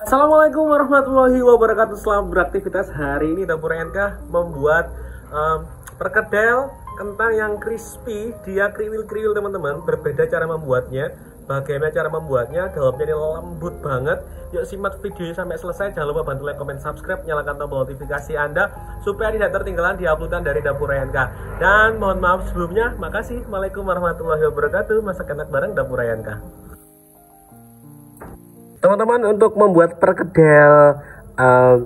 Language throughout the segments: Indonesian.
Assalamualaikum warahmatullahi wabarakatuh. Selamat beraktivitas hari ini Dapur NK membuat um, perkedel kentang yang crispy. Dia kriwil-kriwil teman-teman. Berbeda cara membuatnya Bagaimana cara membuatnya? Dalamnya ini lembut banget. Yuk simak videonya sampai selesai. Jangan lupa bantu like, komen, subscribe. Nyalakan tombol notifikasi Anda Supaya tidak tertinggalan di uploadan dari Dapur NK Dan mohon maaf sebelumnya. Makasih. Assalamualaikum warahmatullahi wabarakatuh. Masak enak bareng Dapur NK teman-teman untuk membuat perkedel uh,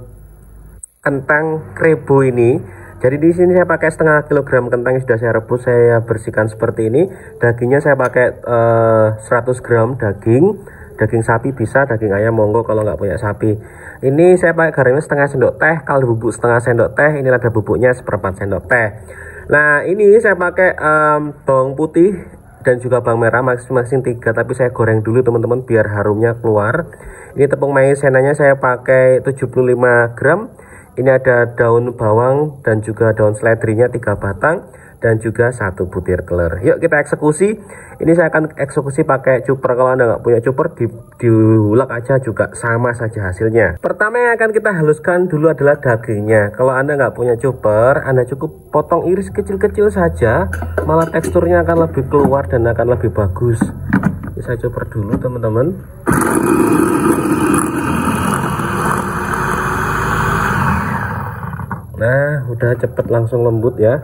kentang krebo ini jadi di sini saya pakai setengah kilogram kentang yang sudah saya rebus saya bersihkan seperti ini. Dagingnya saya pakai uh, 100 gram daging daging sapi bisa daging ayam monggo kalau nggak punya sapi. Ini saya pakai garamnya setengah sendok teh kalau bubuk setengah sendok teh ini ada bubuknya seperempat sendok teh. Nah ini saya pakai um, bawang putih dan juga bawang merah masing-masing tiga. Tapi saya goreng dulu teman-teman biar harumnya keluar. Ini tepung maizenanya saya pakai 75 gram ini ada daun bawang dan juga daun seledrinya tiga batang dan juga satu butir telur. Yuk kita eksekusi. Ini saya akan eksekusi pakai chopper kalau anda nggak punya chopper di, diulek aja juga sama saja hasilnya. Pertama yang akan kita haluskan dulu adalah dagingnya. Kalau anda nggak punya chopper anda cukup potong iris kecil-kecil saja. Malah teksturnya akan lebih keluar dan akan lebih bagus. Ini saya chopper dulu teman-teman nah udah cepet langsung lembut ya.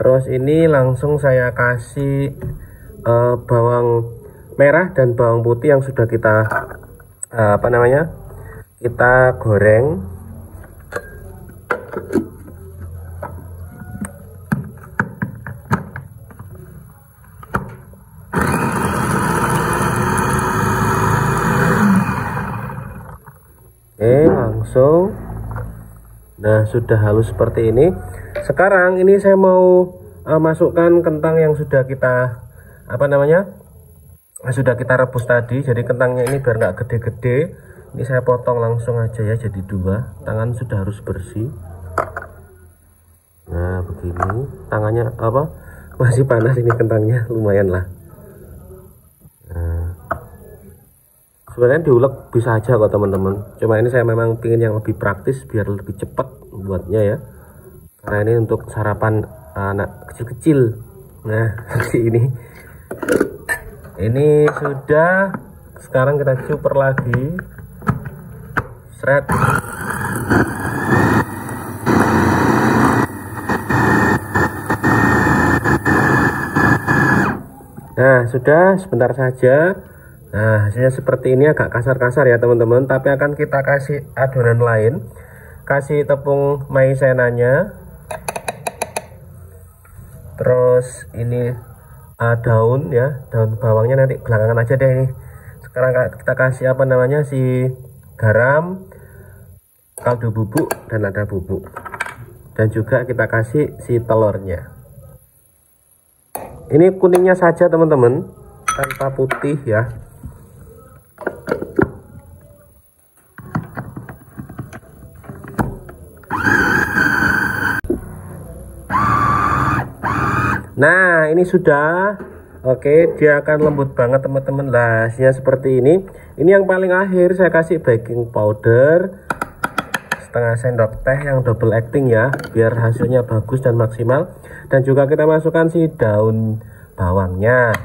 Terus ini langsung saya kasih uh, bawang merah dan bawang putih yang sudah kita uh, apa namanya kita goreng. Oke langsung Nah sudah halus seperti ini. Sekarang ini saya mau uh, masukkan kentang yang sudah kita apa namanya sudah kita rebus tadi. Jadi kentangnya ini biar nggak gede-gede. Ini saya potong langsung aja ya jadi dua. Tangan sudah harus bersih. Nah begini. Tangannya apa? Masih panas ini kentangnya. Lumayan lah sebenarnya diulek bisa aja kok teman-teman. Cuma ini saya memang ingin yang lebih praktis biar lebih cepat buatnya ya. Karena ini untuk sarapan anak kecil-kecil. Nah seperti ini. Ini sudah. Sekarang kita cuper lagi. Seret. Nah sudah. Sebentar saja nah hasilnya seperti ini agak kasar-kasar ya teman-teman. Tapi akan kita kasih adonan lain. Kasih tepung maizenanya terus ini uh, daun ya. Daun bawangnya nanti belakangan aja deh ini. Sekarang kita kasih apa namanya? Si garam kaldu bubuk dan ada bubuk. Dan juga kita kasih si telurnya. Ini kuningnya saja teman-teman. Tanpa putih ya nah ini sudah. Oke dia akan lembut banget teman-teman. Lah hasilnya seperti ini. Ini yang paling akhir. Saya kasih baking powder. Setengah sendok teh yang double acting ya biar hasilnya bagus dan maksimal. Dan juga kita masukkan si daun bawangnya.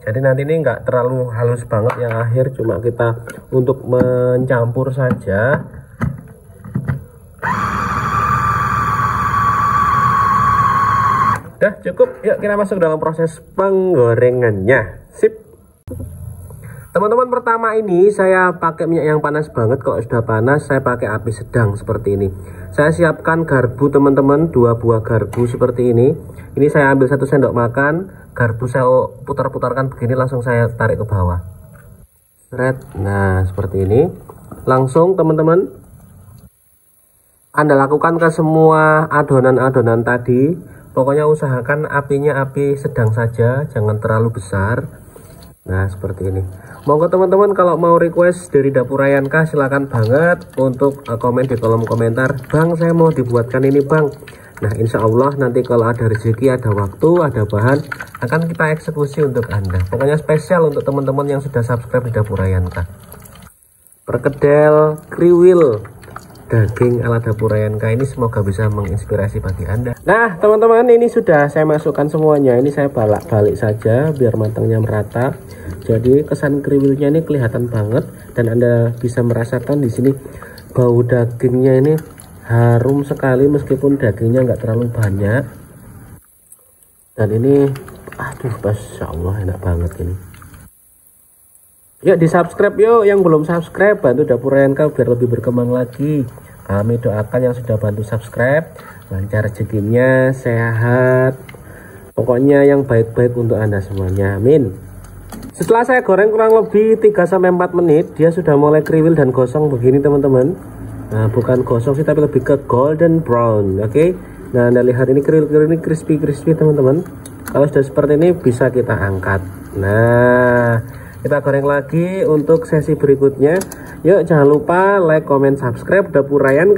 Jadi nanti ini enggak terlalu halus banget yang akhir. Cuma kita untuk mencampur saja Udah cukup, yuk kita masuk dalam proses penggorengannya. Sip. Teman-teman pertama ini saya pakai minyak yang panas banget. Kalau sudah panas saya pakai api sedang seperti ini. Saya siapkan garbu teman-teman, dua buah garbu seperti ini. Ini saya ambil satu sendok makan. Garbu saya putar-putarkan begini langsung saya tarik ke bawah. Red. Nah seperti ini. Langsung teman-teman. Anda lakukan ke semua adonan-adonan tadi pokoknya usahakan apinya api sedang saja jangan terlalu besar. Nah seperti ini. Monggo teman-teman kalau mau request dari dapur Ayanka silahkan banget untuk uh, komen di kolom komentar. Bang saya mau dibuatkan ini Bang. Nah insya Allah nanti kalau ada rezeki ada waktu ada bahan akan kita eksekusi untuk anda. Pokoknya spesial untuk teman-teman yang sudah subscribe di dapur Ayanka perkedel kriwil daging ala dapur Ayanka ini semoga bisa menginspirasi bagi anda. Nah teman-teman ini sudah saya masukkan semuanya. Ini saya balik-balik saja biar matangnya merata. Jadi kesan kriwilnya ini kelihatan banget dan anda bisa merasakan di sini bau dagingnya ini harum sekali meskipun dagingnya nggak terlalu banyak. Dan ini aduh Masya Allah enak banget ini Yuk di subscribe yuk. Yang belum subscribe bantu dapur Renka biar lebih berkembang lagi. Kami doakan yang sudah bantu subscribe lancar rezekinya sehat. Pokoknya yang baik-baik untuk anda semuanya. Amin. Setelah saya goreng kurang lebih 3-4 menit dia sudah mulai kriwil dan gosong begini teman-teman. Nah bukan gosong sih tapi lebih ke golden brown oke? Okay? nah anda lihat ini kriwil-kriwil ini crispy crispy teman-teman. Kalau sudah seperti ini bisa kita angkat. Nah kita goreng lagi untuk sesi berikutnya. Yuk jangan lupa like comment subscribe. Dapur Ryan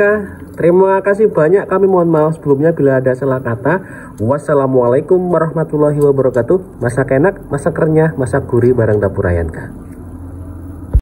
terima kasih banyak. Kami mohon maaf sebelumnya bila ada salah kata. Wassalamualaikum warahmatullahi wabarakatuh. Masak enak masak renyah masak gurih bareng dapur Ryan